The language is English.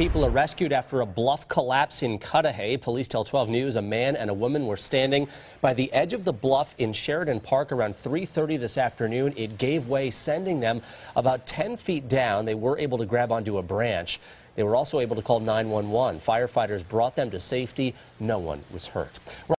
people are rescued after a bluff collapse in Cudahy. Police tell 12 News a man and a woman were standing by the edge of the bluff in Sheridan Park around 3.30 this afternoon. It gave way, sending them about 10 feet down. They were able to grab onto a branch. They were also able to call 911. Firefighters brought them to safety. No one was hurt.